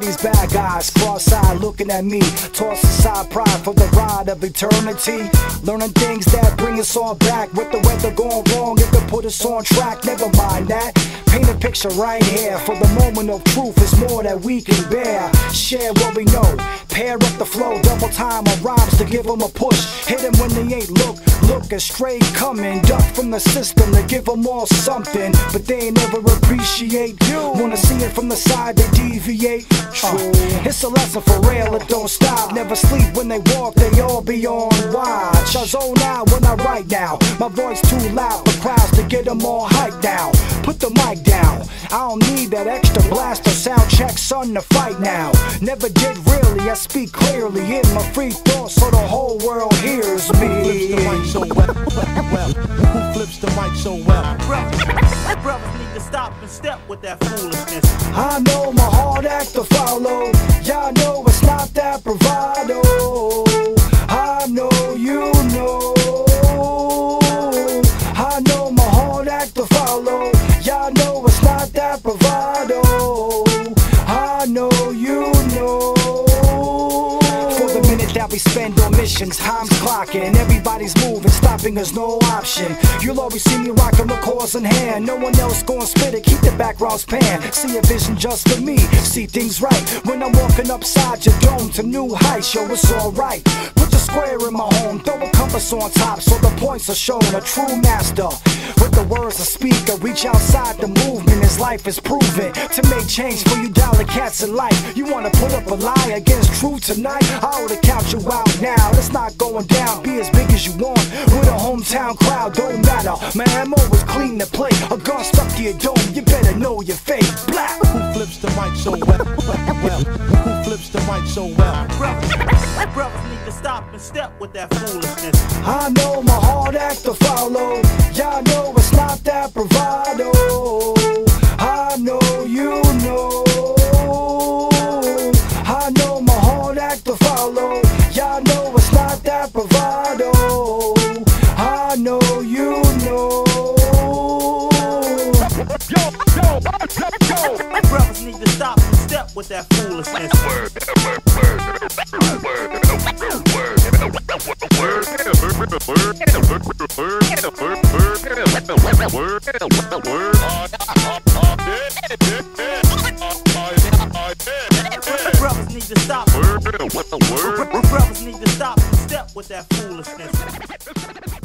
these bad guys, cross-eyed looking at me. Toss aside pride for the ride of eternity. Learning things that bring us all back. With the weather going wrong, it can put us on track. Never mind that. Paint a picture right here. For the moment of truth it's more that we can bear. Share what we know. Pair up the flow, double time on rhymes to give them a push. Hit them when they ain't look, looking straight coming. Duck from the system to give them all something. But they ain't never appreciate you. Wanna see it from the side, they deviate. True. it's a lesson for real, it don't stop. Never sleep when they walk, they all be on watch. I zone out when I write now. My voice too loud for crowds to get them all hyped down. Put the mic down. I don't need that extra blast or sound check, son, to fight now. Never did really, I speak clearly in my free thoughts so the whole world hears me. Who flips the mic so well? well? Who flips the mic so well? My brothers need to stop and step with that foolishness. I know my hard act to follow. Y'all know it's not that bravado. I know you know. I know my hard act to follow. We spend on missions, time's clocking. Everybody's moving, stopping is no option. You'll always see me rocking cause in hand. No one else gonna spit it, keep the backgrounds pan. See a vision just for me, see things right. When I'm walking upside your dome to new heights, yo, it's alright. Put the square in my home, throw a compass on top so the points are shown. A true master with the words of speaker, reach outside the movement as life is proven. To make change for you dollar cats in life, you wanna put up a lie against truth tonight? I oughta count you out now. It's not going down. Be as big as you want with a hometown crowd. Don't matter, man. I'm always clean to play. A gun stuck to your dome. You better know your fate. Black. Who flips the mic so well? well? Who flips the mic so well? Brothers need to stop and step with that foolishness. I know my hard act to follow. Need to stop and step with that foolishness. Brothers need to stop. Brothers need to stop step with that foolishness.